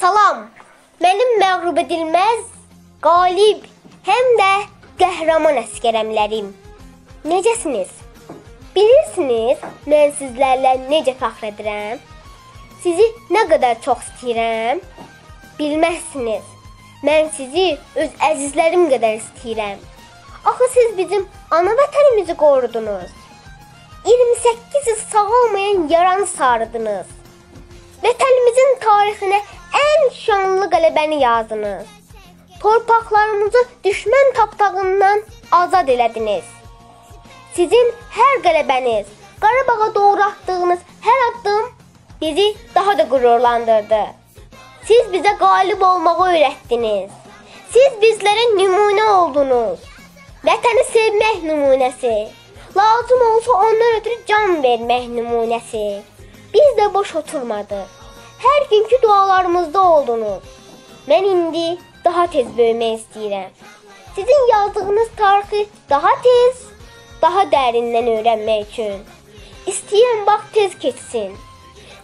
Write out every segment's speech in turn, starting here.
Salam. Mənim məğlub edilməz, qalib, həm də qəhrəman əskərəmlərim. Necəsiniz? Bilirsiniz, mən sizlərlə necə fəxr edirəm? Sizi nə qədər çox istəyirəm? Bilməzsiniz. Mən sizi öz əzizlərim qədər istəyirəm. Axı siz bizim ana vətənimizi qorudunuz. 28 il sağalmayan yaranı sarıdınız. Vətənimizin tarixinə ən şanlı qələbəni yazdınız. Torpaqlarımızı düşmən tapdağından azad elədiniz. Sizin hər qələbəniz, Qarabağa doğru atdığınız hər addım bizi daha da qürurlandırdı. Siz bizə qalib olmağı öyrətdiniz. Siz bizlərə nümunə oldunuz. Vətəni sevmək nümunəsi. Lazım olsa ondan ötürü can vermək nümunəsi. Biz də boş oturmadıq. Hər günkü dualarımızda oldunuz. Mən indi daha tez böyümək istəyirəm. Sizin yazdığınız tarixi daha tez, daha dərindən öyrənmək üçün. İstəyirəm vaxt tez keçsin.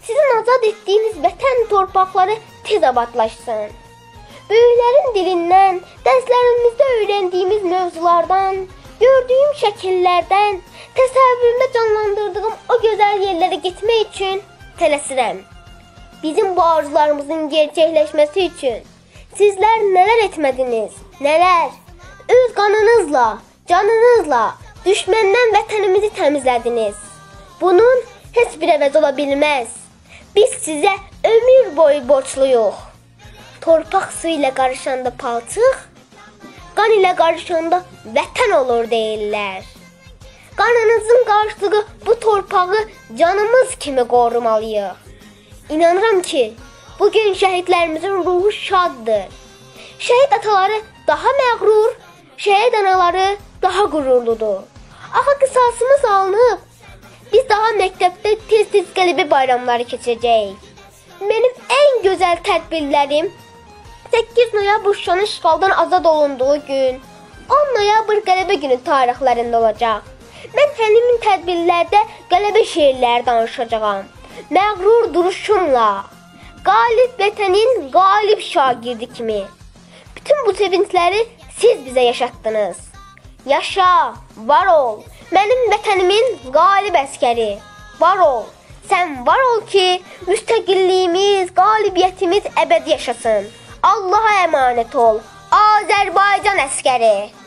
Sizin azad etdiyiniz vətən torpaqları tez abadlaşsın. Böyüklərin dilindən, dərslərimizdə öyrəndiyimiz mövzulardan, gördüyüm şəkillərdən, təsəvvürümdə canlandırdığım o gözəl yerlərə getmək üçün tələsirəm. Bizim bu arzularımızın gerçəkləşməsi üçün sizlər nələr etmədiniz? Nələr? Öz qanınızla, canınızla düşməndən vətənimizi təmizlədiniz. Bunun heç bir əvəz ola bilməz. Biz sizə ömür boyu borcluyuq. Torpaq su ilə qarışanda palçıq, qan ilə qarışanda vətən olur deyirlər. Qanınızın qarşılığı bu torpağı canımız kimi qorumalıyıq. İnanıram ki, bu gün şəhidlərimizin ruhu şaddır. Şəhid ataları daha məğrur, şəhid anaları daha qürurludur. Axı qisasımız alınıb. Biz daha məktəbdə tez-tez qələbə bayramları keçirəcəyik. Mənim ən gözəl tədbirlərim 8 noyabr Şuşanın işğaldan azad olunduğu gün, 10 noyabr qələbə günü tarixlərində olacaq. Mən həmin tədbirlərdə qələbə şeirləri danışacağam. Məğrur duruşumla, qalib vətənin qalib şagirdi kimi. Bütün bu sevincləri siz bizə yaşatdınız. Yaşa, var ol. Mənim vətənimin qalib əskəri. Var ol. Sən var ol ki, müstəqilliyimiz, qalibiyyətimiz əbədi yaşasın. Allaha əmanət ol. Azərbaycan əskəri.